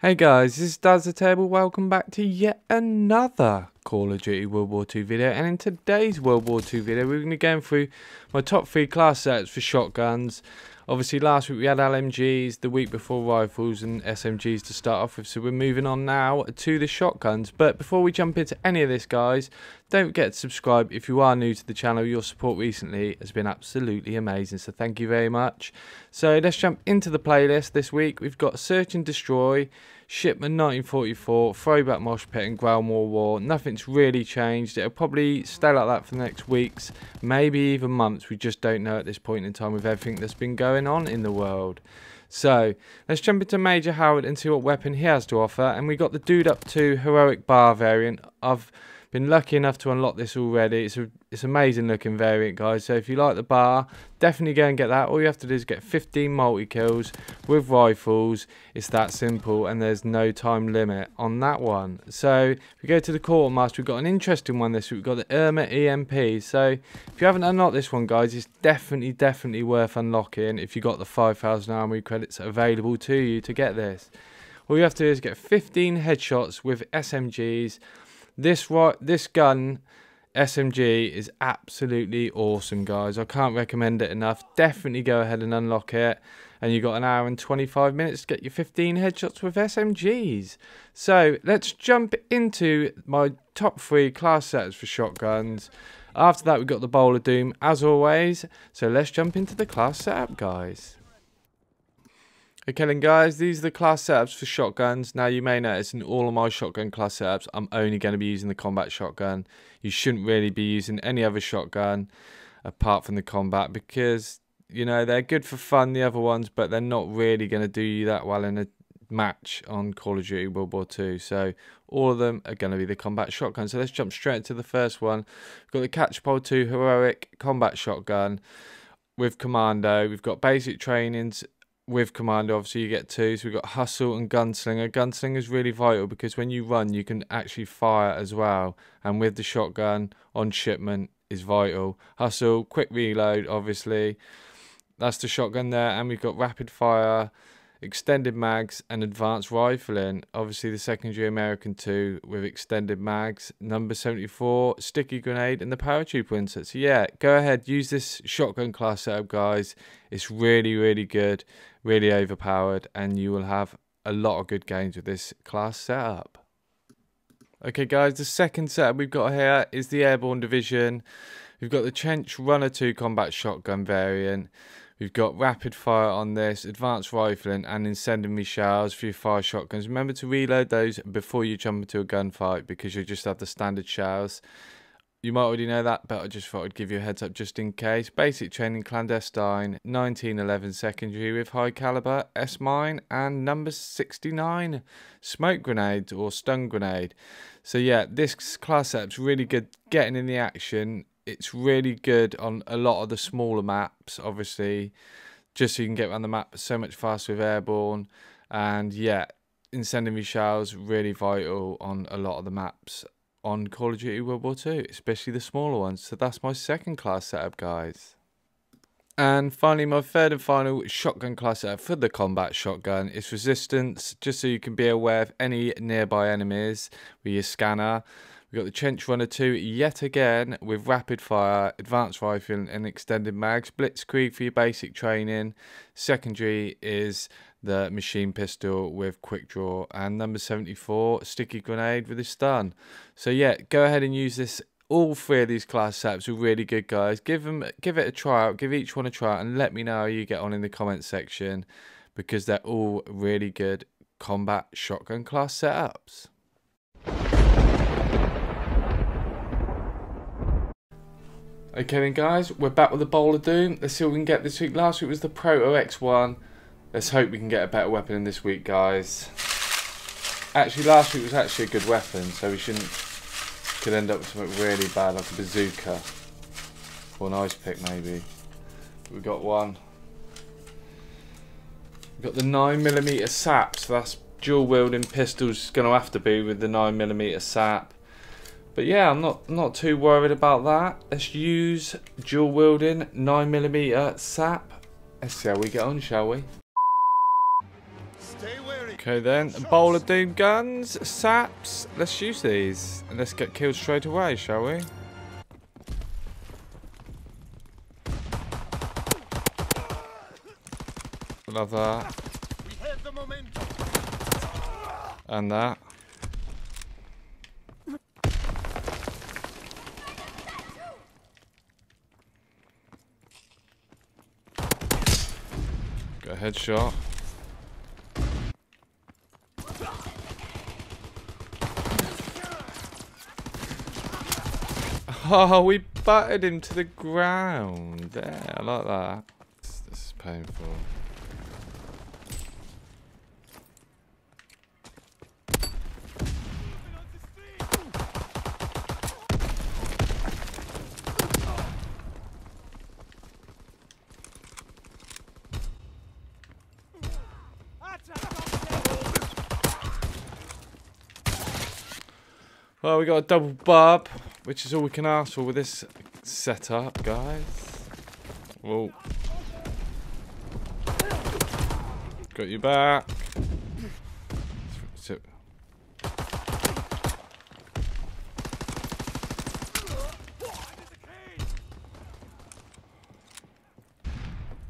Hey guys, this is Daz the Terrible. Welcome back to yet another Call of Duty World War II video. And in today's World War II video, we're going to be going through my top three class sets for shotguns. Obviously, last week we had LMGs, the week before rifles and SMGs to start off with. So we're moving on now to the shotguns. But before we jump into any of this, guys, don't forget to subscribe if you are new to the channel. Your support recently has been absolutely amazing. So thank you very much. So let's jump into the playlist this week. We've got Search and Destroy. Shipment 1944, Throwback Mosh Pit and Ground War War. Nothing's really changed. It'll probably stay like that for the next weeks, maybe even months. We just don't know at this point in time with everything that's been going on in the world. So let's jump into Major Howard and see what weapon he has to offer. And we got the Dude Up to Heroic Bar variant. I've been lucky enough to unlock this already. It's a it's amazing looking variant, guys. So if you like the bar, definitely go and get that. All you have to do is get 15 multi kills with rifles. It's that simple, and there's no time limit on that one. So if we go to the quartermaster, we've got an interesting one this week. We've got the Irma EMP. So if you haven't unlocked this one, guys, it's definitely definitely worth unlocking. If you got the 5,000 armory credits available to you to get this. All you have to do is get 15 headshots with SMGs this right, this gun SMG is absolutely awesome, guys. I can't recommend it enough. Definitely go ahead and unlock it. And you've got an hour and 25 minutes to get your 15 headshots with SMGs. So let's jump into my top three class sets for shotguns. After that, we've got the Bowl of Doom, as always. So let's jump into the class setup, guys. Okay then guys, these are the class setups for shotguns. Now you may notice in all of my shotgun class setups, I'm only going to be using the combat shotgun. You shouldn't really be using any other shotgun apart from the combat because, you know, they're good for fun, the other ones, but they're not really going to do you that well in a match on Call of Duty World War II. So all of them are going to be the combat shotgun. So let's jump straight into the first one. We've got the Catchpole 2 Heroic Combat Shotgun with Commando. We've got basic trainings with Commander, obviously you get two. So we've got Hustle and Gunslinger. Gunslinger is really vital because when you run, you can actually fire as well. And with the shotgun on shipment is vital. Hustle, quick reload, obviously. That's the shotgun there. And we've got rapid fire extended mags and advanced rifling. Obviously, the secondary American 2 with extended mags. Number 74, sticky grenade, and the parachute insert. So, yeah, go ahead, use this shotgun class setup, guys. It's really, really good, really overpowered, and you will have a lot of good games with this class setup. Okay, guys, the second setup we've got here is the Airborne Division. We've got the Trench Runner 2 combat shotgun variant. We've got rapid fire on this, advanced rifling, and incendiary shells for your fire shotguns. Remember to reload those before you jump into a gunfight because you just have the standard shells. You might already know that, but I just thought I'd give you a heads up just in case. Basic training clandestine, 1911 secondary with high caliber, S mine, and number 69 smoke grenade or stun grenade. So yeah, this class setup's really good getting in the action it's really good on a lot of the smaller maps, obviously, just so you can get around the map so much faster with airborne. And yeah, incendiary shells really vital on a lot of the maps on Call of Duty World War II, especially the smaller ones. So that's my second class setup, guys. And finally, my third and final shotgun class setup for the combat shotgun is resistance, just so you can be aware of any nearby enemies with your scanner. We've got the Trench Runner 2 yet again with rapid fire, advanced rifle, and extended mags. Blitzkrieg for your basic training. Secondary is the machine pistol with quick draw. And number 74, sticky grenade with a stun. So, yeah, go ahead and use this. All three of these class setups are really good, guys. Give them, give it a try out. Give each one a try out and let me know how you get on in the comments section because they're all really good combat shotgun class setups. Okay then guys, we're back with the Bowl of Doom. Let's see what we can get this week. Last week was the Proto X1. Let's hope we can get a better weapon in this week, guys. Actually, last week was actually a good weapon, so we shouldn't... Could end up with something really bad, like a bazooka. Or an ice pick, maybe. we got one. We've got the 9mm SAP, so that's dual wielding pistols going to have to be with the 9mm SAP. But yeah, I'm not not too worried about that. Let's use dual wielding 9mm SAP. Let's see how we get on, shall we? Stay wary. Okay then, a bowl of doom guns, saps. Let's use these and let's get killed straight away, shall we? Love that. And that. Got a headshot. Oh, we battered him to the ground. There, I like that. This, this is painful. Well, we got a double bub, which is all we can ask for with this setup, guys. Whoa. Got you back.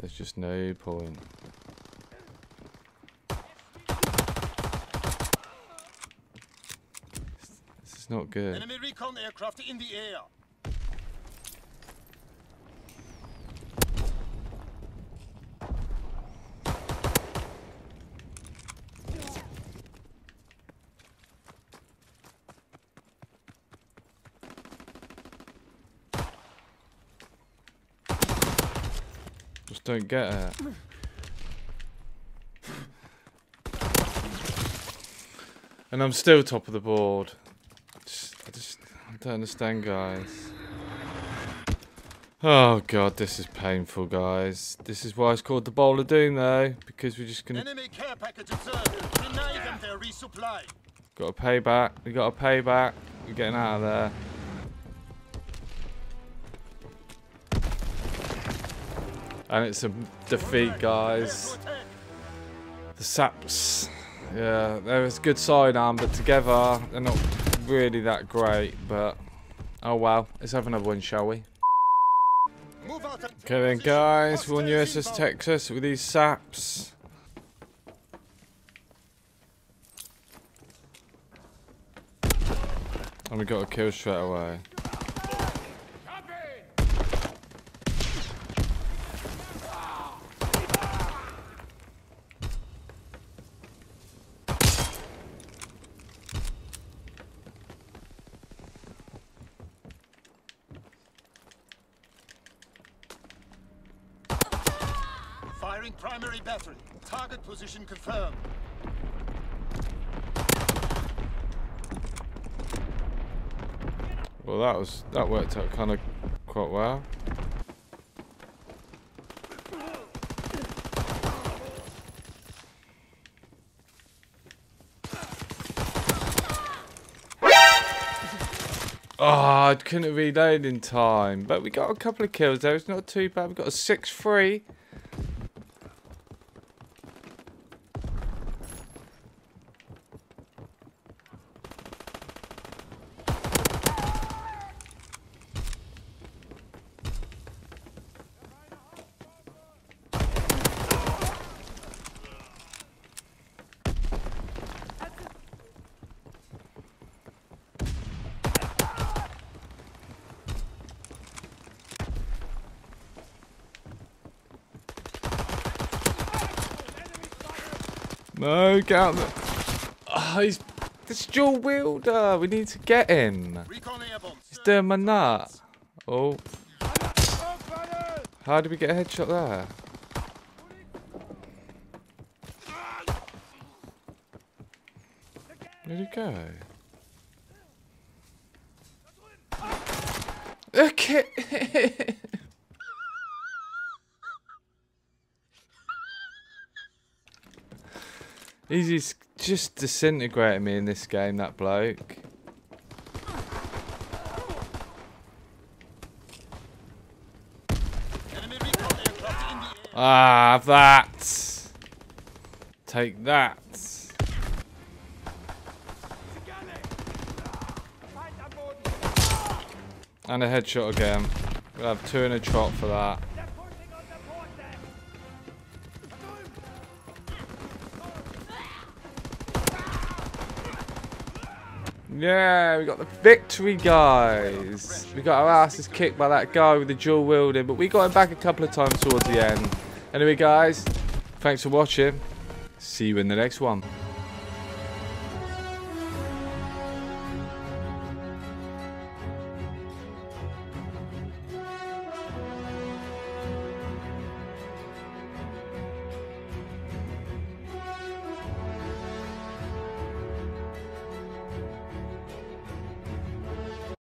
There's just no point. Not good. Enemy recon aircraft in the air. Just don't get it. And I'm still top of the board. I don't understand, guys. Oh god, this is painful, guys. This is why it's called the Bowl of Doom, though, because we're just gonna Enemy care package observed. Deny them their resupply. got to pay back. We got to pay back. We're getting out of there. And it's a defeat, guys. The Saps, yeah, they're a good sidearm, but together they're not really that great. But oh well, let's have another one, shall we? Okay then, guys, we're on USS Texas with these Saps. And we got a kill straight away. Firing primary battery. Target position confirmed. Well, that was that worked out kind of quite well. Oh, I couldn't reload in time, but we got a couple of kills there. It's not too bad. We got a six-three. No, get out there. Oh, he's this dual wielder. We need to get him. He's doing my nut. Oh. How did we get a headshot there? Where'd he go? Look at He's just disintegrating me in this game, that bloke. Ah, that. Take that. And a headshot again. We'll have two in a trot for that. Yeah, we got the victory, guys. We got our asses kicked by that guy with the dual wielding, but we got him back a couple of times towards the end. Anyway, guys, thanks for watching. See you in the next one.